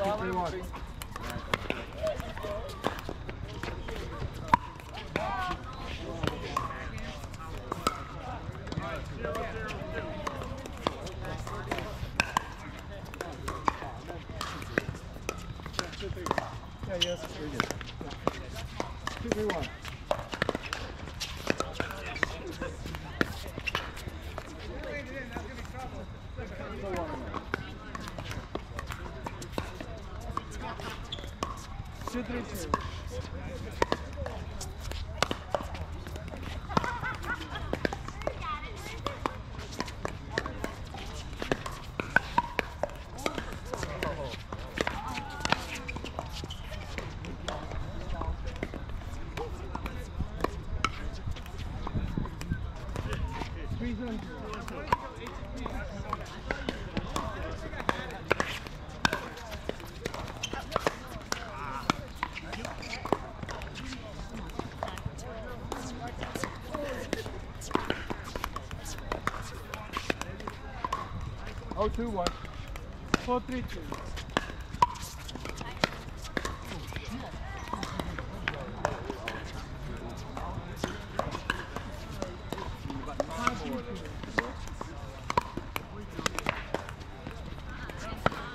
Three, one. Yeah, yes, very good. Two, three, one. Two, three, Oh, two, one. Four, three, two.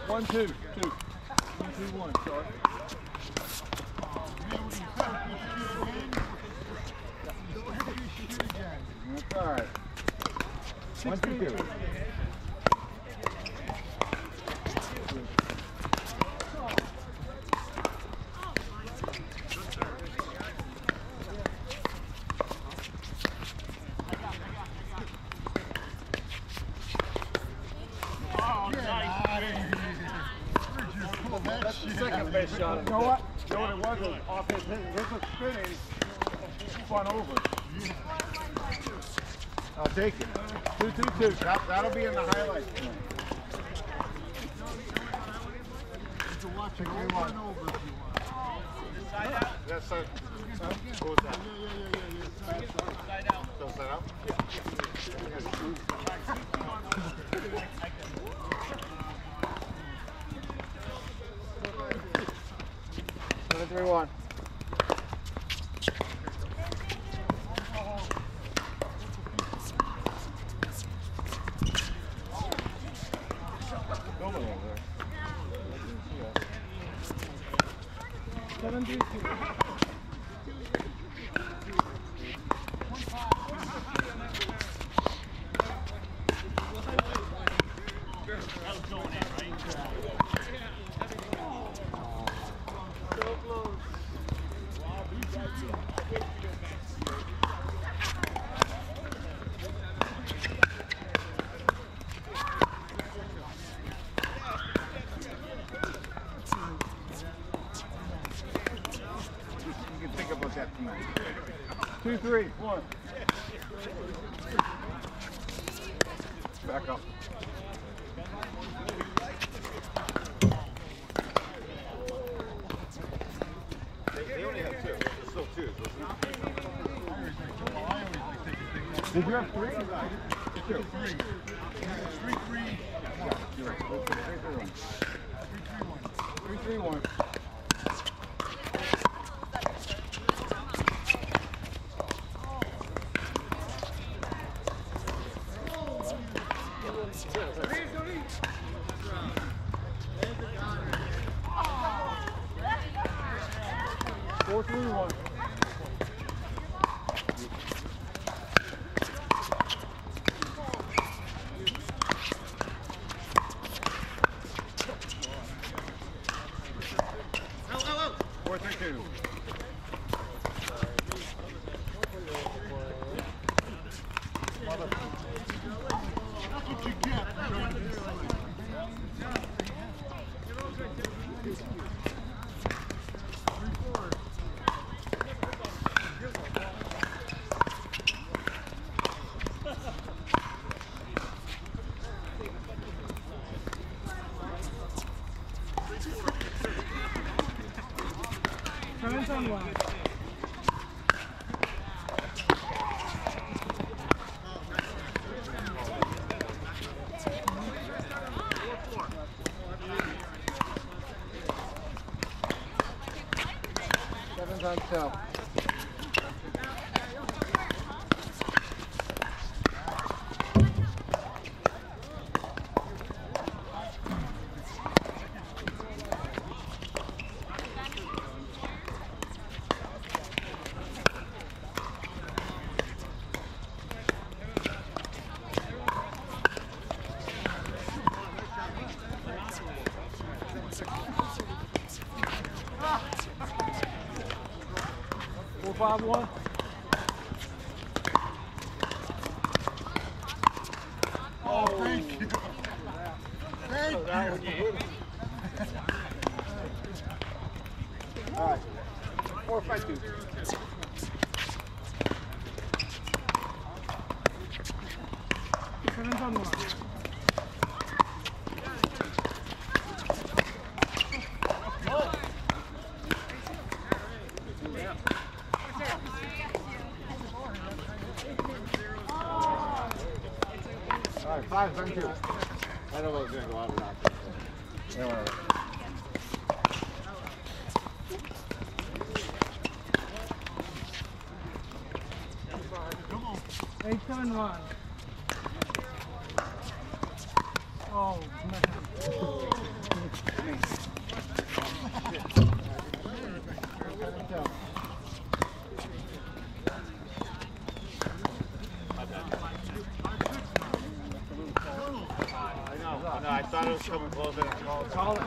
One, two, two. One, two, one. Sorry. All right. One, two, two. Shot. You know what? You know what it was? It was off his, his, his was spinning, spun over. I'll take it. Two, two, two. That, that'll be in the highlights. Watch it. Run over if you want. Check me one. Yes, sir. Who was that? Yeah, yeah, yeah, yeah. Side, side out. Still set up? Seven, three, one. Seven, three, two. Two, three, one. Back up. Did you have three? Two. Three. Three, three. Yeah, you're right. Three, three, one. Three, three, one. One. Five, one. Oh, thank you. Thank you. All right. Four, five, two. All five, seven, two. I don't know I was gonna go out without that. Yeah. Eight, seven, one. Oh, man. I know, I know, I thought it was coming called. Call it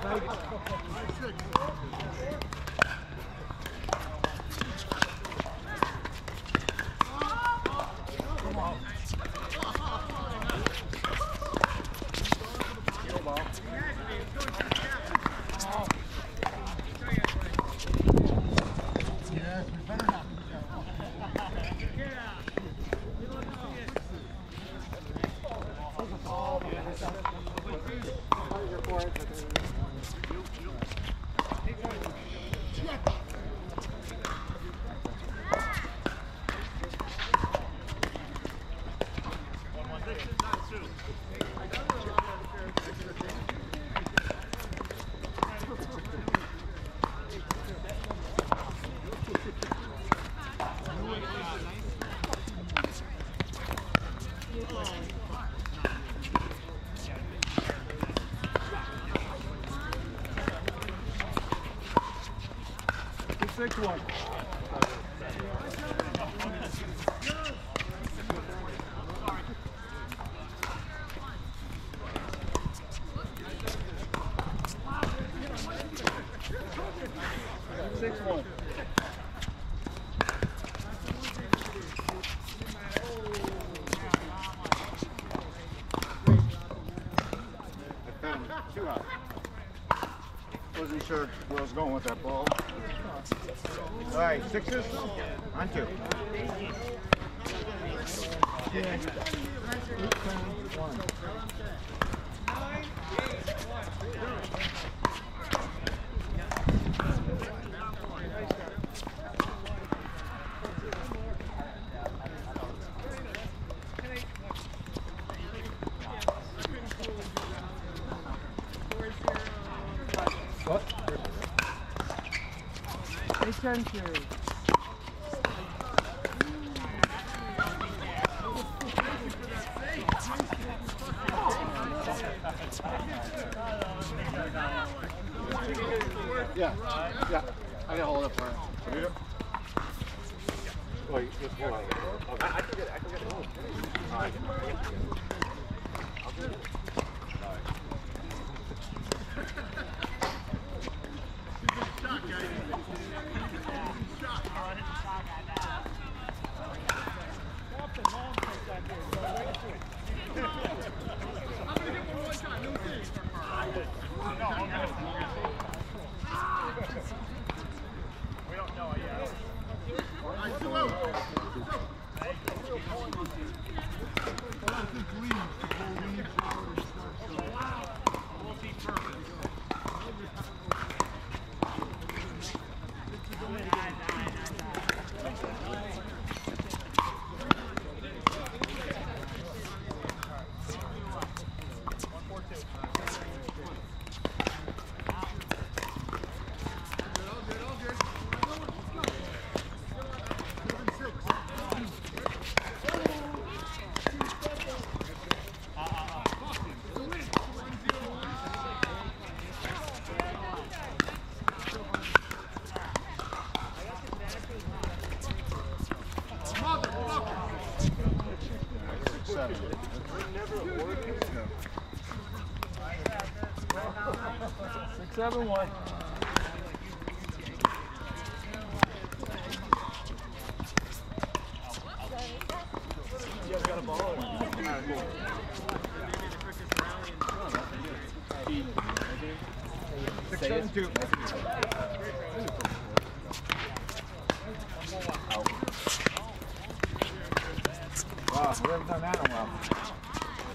Six, one. Wasn't sure where I was going with that ball. Right, sixes on two. What? Ten, two. Seven, one. You guys got a ball? Six, seven, two. Wow, we haven't done that.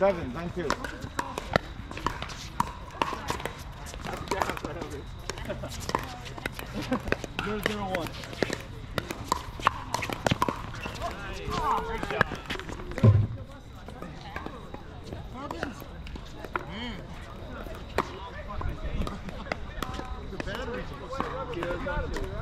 Seven, nine, two. Zero, zero, one. You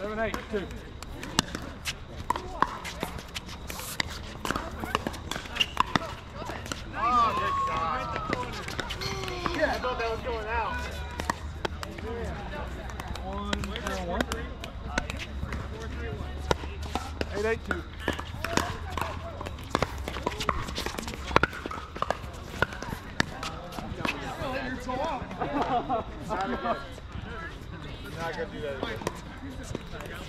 Seven, eight, two. Yeah, I thought that was going out. One, zero, one. Eight, eight, two. Not. Not gonna do that again.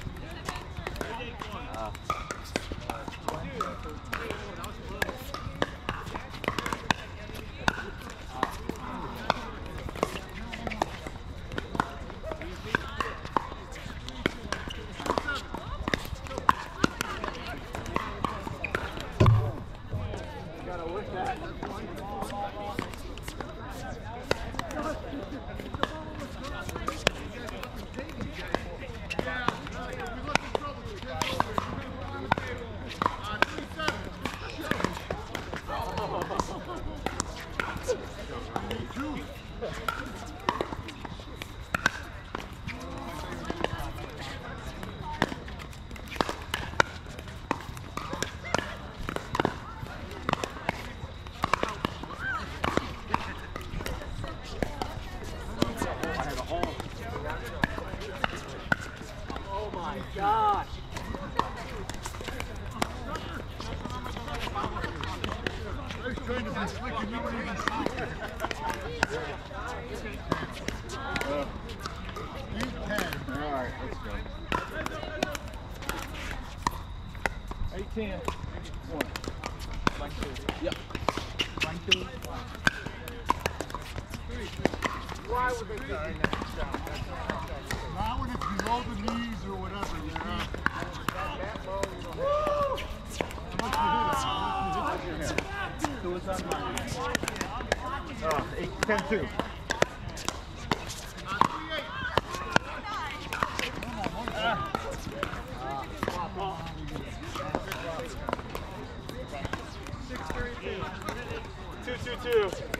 Oh my gosh. I was trying to be slick and you weren't even slicker. Uh, you ten. All right, let's go. Eight, ten. One. Yep. Blank two. Why would they doing that? Not when it's below the knees or whatever. You know? Uh, eight, ten, two. too.